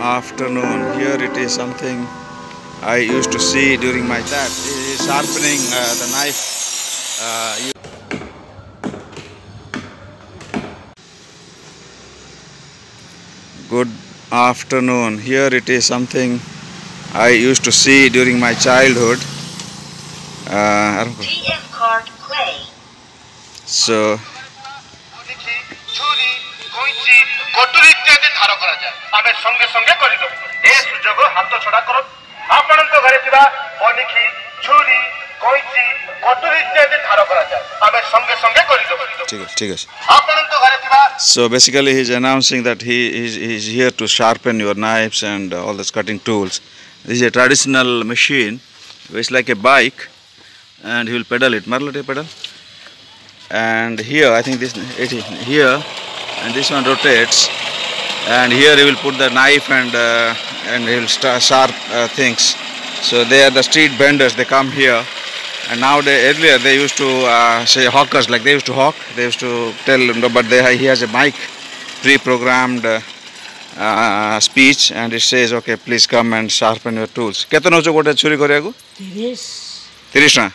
afternoon. Here it is something I used to see during my dad. He is sharpening uh, the knife. Uh, you- Good afternoon. Here it is something I used to see during my childhood. Uh, I don't- TM card play. so ভোটুরি ইত্যাদি ধার করা যায় আমি সঙ্গে সঙ্গে এ সুযোগ হাত ছড়া কর আপনার ঘরে বনিকি ছুরি কইচি ভোটুরি ইত্যাদি ধার করা যায় আমি সঙ্গে সঙ্গে ঠিক আছে ঠিক আছে আপনার ঘরে So basically he's announcing that he is he's here to sharpen your knives and all those cutting tools. This is a traditional machine. It's like a bike and he will pedal it. Marla, pedal. And here, I think this, it is here, and this one rotates and here he will put the knife and uh, and he will sharp uh, things. So they are the street vendors they come here. And now they earlier they used to uh, say hawkers like they used to hawk. They used to tell them but they, he has a mic pre-programmed uh, uh, speech. And it says okay please come and sharpen your tools. ketano cho gote churi koryaku 30 30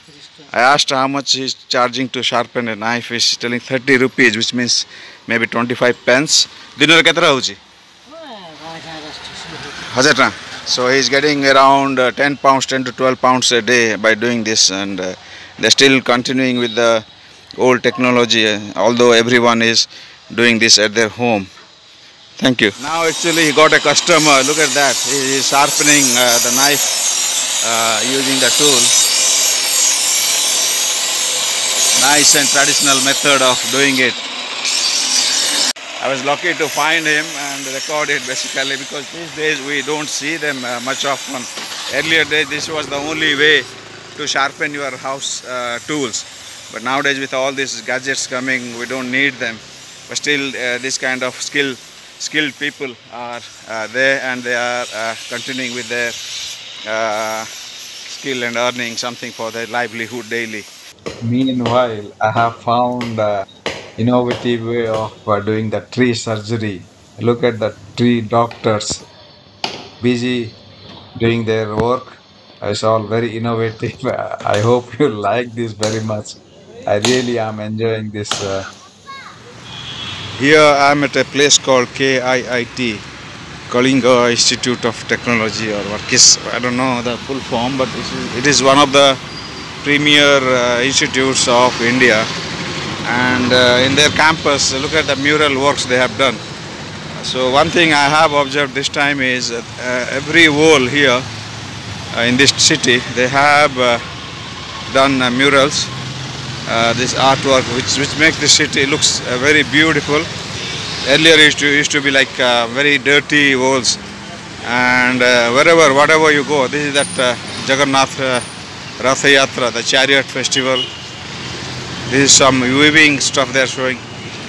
I asked how much he's charging to sharpen a knife. He's telling 30 rupees, which means maybe 25 pence. Dinner how much? Hazetra. So he's getting around uh, 10 pounds, 10 to 12 pounds a day by doing this and uh, they're still continuing with the old technology uh, although everyone is doing this at their home. Thank you. Now actually he got a customer, look at that, he is sharpening uh, the knife uh, using the tool. Nice and traditional method of doing it. I was lucky to find him and record it basically because these days we don't see them uh, much often. Earlier days this was the only way to sharpen your house uh, tools. But nowadays with all these gadgets coming we don't need them. But still uh, this kind of skill skilled people are uh, there and they are uh, continuing with their uh, skill and earning something for their livelihood daily. Meanwhile, I have found innovative way of uh, doing the tree surgery. Look at the tree doctors busy doing their work. It's all very innovative. I hope you like this very much. I really am enjoying this. Uh, Here I am at a place called KIIT, Kalinga Institute of Technology or Workis. I don't know the full form, but it is, one of the premier uh, institutes of India. And uh, in their campus, look at the mural works they have done. So one thing I have observed this time is uh, every wall here uh, in this city, they have uh, done uh, murals. Uh, this artwork which which makes the city looks very beautiful. Earlier it used to used to be like very dirty walls. And wherever whatever you go this is that jagannath ratha yatra the chariot festival this is some weaving stuff they are showing.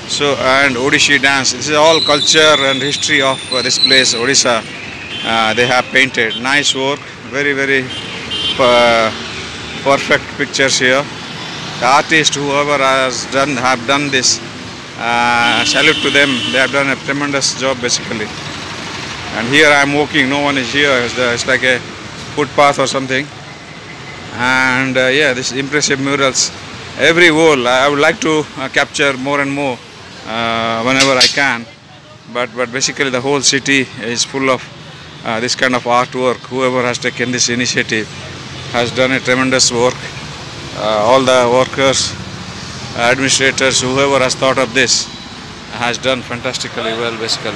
So and odishi dance. This is all culture and history of uh, this place odisha. Uh, they have painted. Nice work. Very very uh, perfect pictures here. The artist whoever has done have done this uh, salute to them. They have done a tremendous job basically. And here i am walking. No one is here. It's, it's like a footpath or something. And uh, yeah this impressive murals every wall i would like to uh, capture more and more uh, whenever i can but but basically the whole city is full of uh, this kind of artwork whoever has taken this initiative has done a tremendous work all the workers, administrators, whoever has thought of this has done fantastically well basically.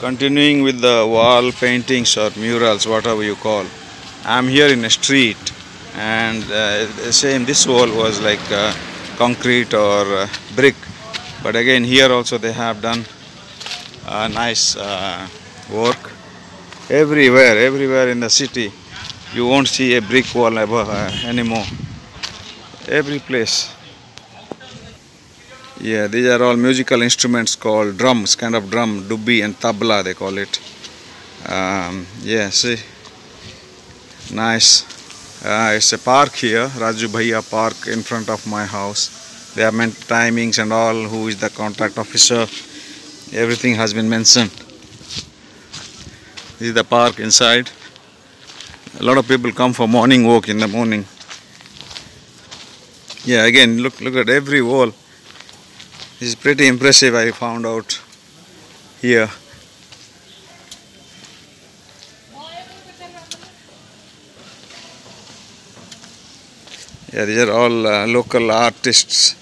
Continuing with the wall paintings or murals, whatever you call. I'm here in a street and uh, the same this wall was like uh, concrete or uh, brick. But again here also they have done nice uh, work. Everywhere everywhere in the city you won't see a brick wall uh, anymore. Every place. Yeah these are all musical instruments called drums kind of drum dubbi and tabla they call it. Um, yeah see? Nice uh, it's a park here raju bhaiya park in front of my house they have meant timings and all who is the contact officer everything has been mentioned This is the park inside. A lot of people come for morning walk in the morning. Yeah, again, look look at every wall. This is pretty impressive. I found out here. Yeah, these are all uh, local artists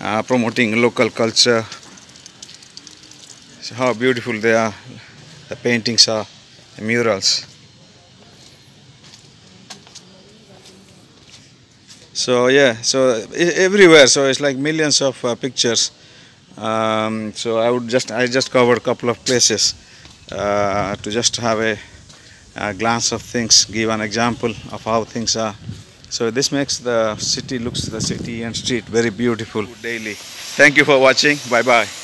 uh, promoting local culture. So how beautiful they are. The paintings are, the murals. So yeah, so everywhere. So it's like millions of uh, pictures. Um, so I would just I just covered a couple of places uh, to just have a, a glance of things, give an example of how things are. So this makes the city looks the city and street very beautiful daily. Thank you for watching. Bye bye.